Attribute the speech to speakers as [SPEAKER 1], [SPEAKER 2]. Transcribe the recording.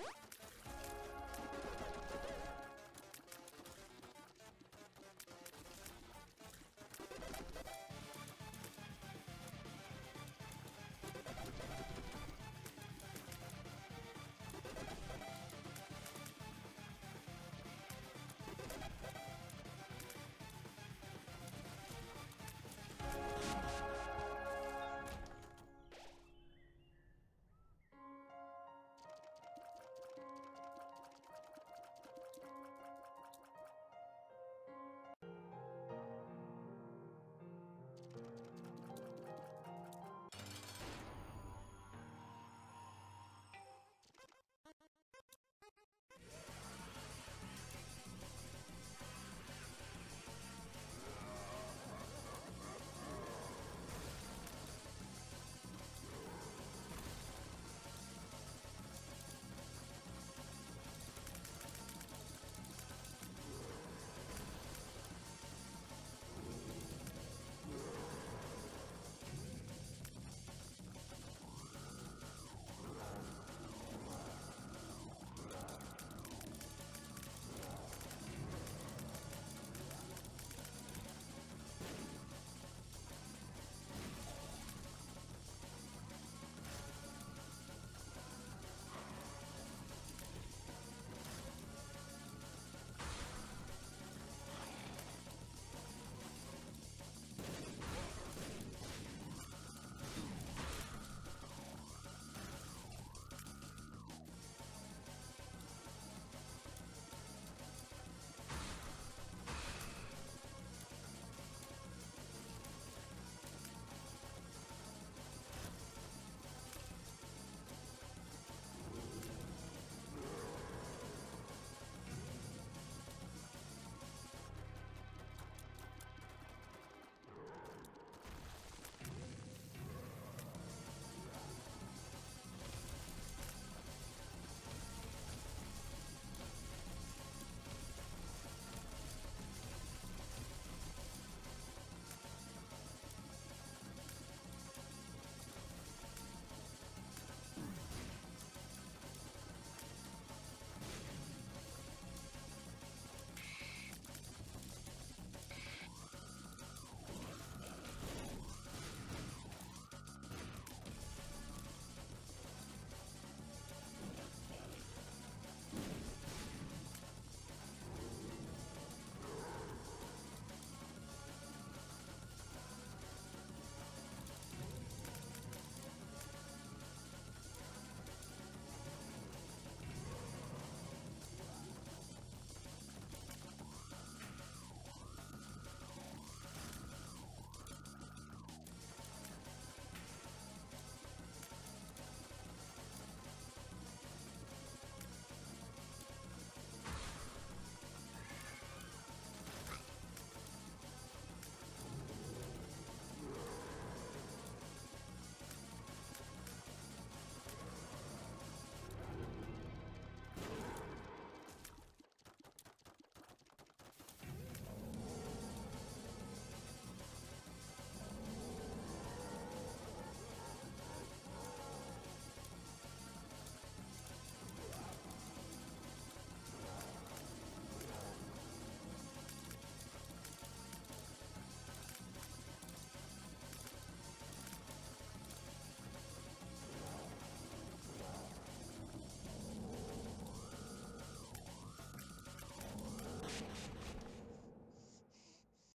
[SPEAKER 1] What?